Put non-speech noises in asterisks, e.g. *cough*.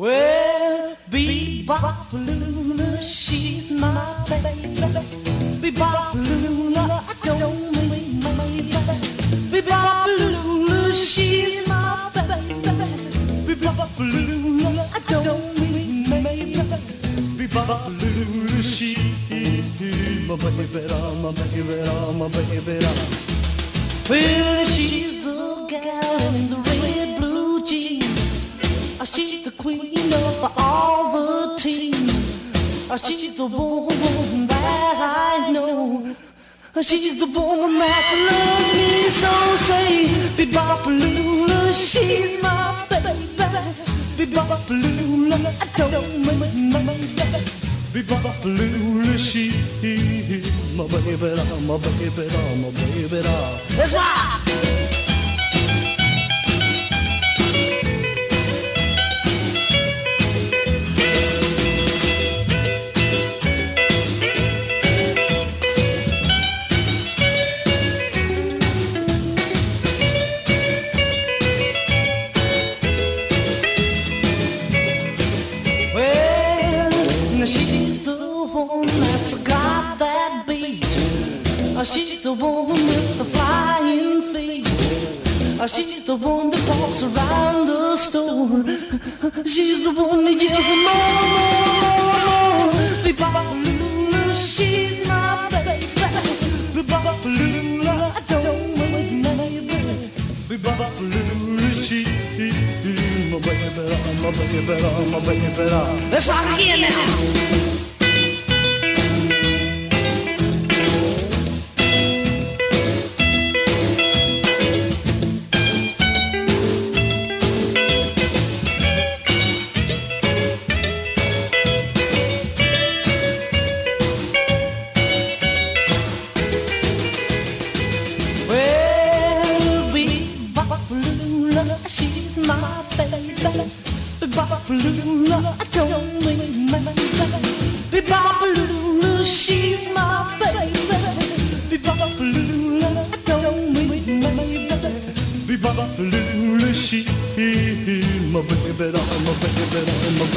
Well, Bebop Lula, she's my baby. Bebop Lula, I don't mean maybe. Bebop Lula, she's my baby. Bebop Lula, I don't mean maybe. Bebop Lula, she's my baby, my baby, my baby. Well, She's the queen of all the teams. Uh, She's the woman that I know. Uh, She's the woman that loves me so. Say, Be-Bop-A-Lula, she's my baby. Be-Bop-A-Lula, I don't mean my baby. Be-Bop-A-Lula, she's my baby, my baby, my baby. Let's rock! She's the one with the flying feet. Uh, She's the one that walks around the store. *laughs* She's the one that yells more, more, more. Be-Bop-A-Lula, she's my baby. Be-Bop-A-Lula, I don't mean maybe. Be-Bop-A-Lula, she's my baby, my baby, my baby. Let's rock again now. Be-Bop-A-Lula, she's my baby. Be-Bop-A-Lula, I don't mean maybe. Be-Bop-A-Lula, she's my baby. Be-Bop-A-Lula, I don't mean maybe. Be-Bop-A-Lula, she's my baby, my baby, my baby.